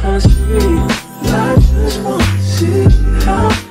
just wanna see, I just wanna see how